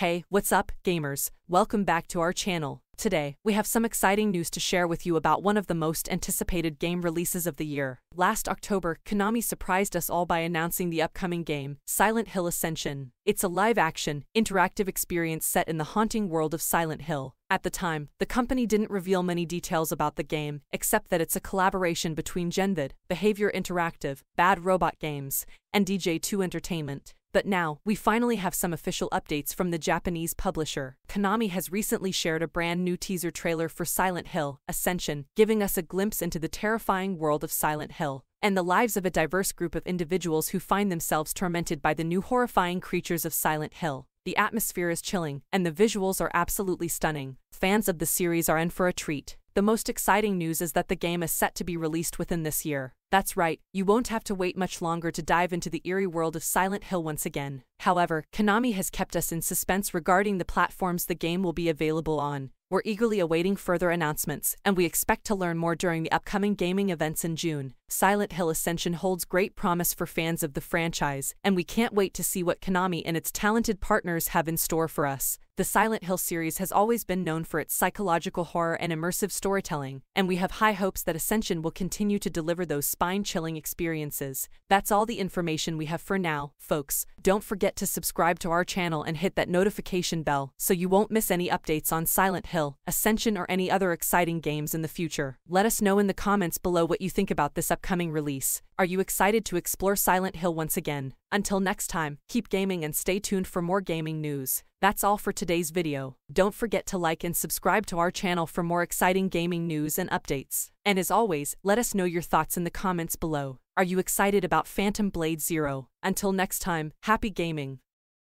Hey, what's up, gamers? Welcome back to our channel. Today, we have some exciting news to share with you about one of the most anticipated game releases of the year. Last October, Konami surprised us all by announcing the upcoming game, Silent Hill Ascension. It's a live-action, interactive experience set in the haunting world of Silent Hill. At the time, the company didn't reveal many details about the game, except that it's a collaboration between Genvid, Behaviour Interactive, Bad Robot Games, and DJ2 Entertainment. But now, we finally have some official updates from the Japanese publisher. Konami has recently shared a brand new teaser trailer for Silent Hill Ascension, giving us a glimpse into the terrifying world of Silent Hill and the lives of a diverse group of individuals who find themselves tormented by the new horrifying creatures of Silent Hill. The atmosphere is chilling, and the visuals are absolutely stunning. Fans of the series are in for a treat. The most exciting news is that the game is set to be released within this year. That's right, you won't have to wait much longer to dive into the eerie world of Silent Hill once again. However, Konami has kept us in suspense regarding the platforms the game will be available on. We're eagerly awaiting further announcements, and we expect to learn more during the upcoming gaming events in June. Silent Hill Ascension holds great promise for fans of the franchise, and we can't wait to see what Konami and its talented partners have in store for us. The Silent Hill series has always been known for its psychological horror and immersive storytelling, and we have high hopes that Ascension will continue to deliver those spine-chilling experiences. That's all the information we have for now, folks. Don't forget to subscribe to our channel and hit that notification bell so you won't miss any updates on Silent Hill, Ascension or any other exciting games in the future. Let us know in the comments below what you think about this upcoming release. Are you excited to explore Silent Hill once again? Until next time, keep gaming and stay tuned for more gaming news. That's all for today's video. Don't forget to like and subscribe to our channel for more exciting gaming news and updates. And as always, let us know your thoughts in the comments below. Are you excited about Phantom Blade Zero? Until next time, happy gaming!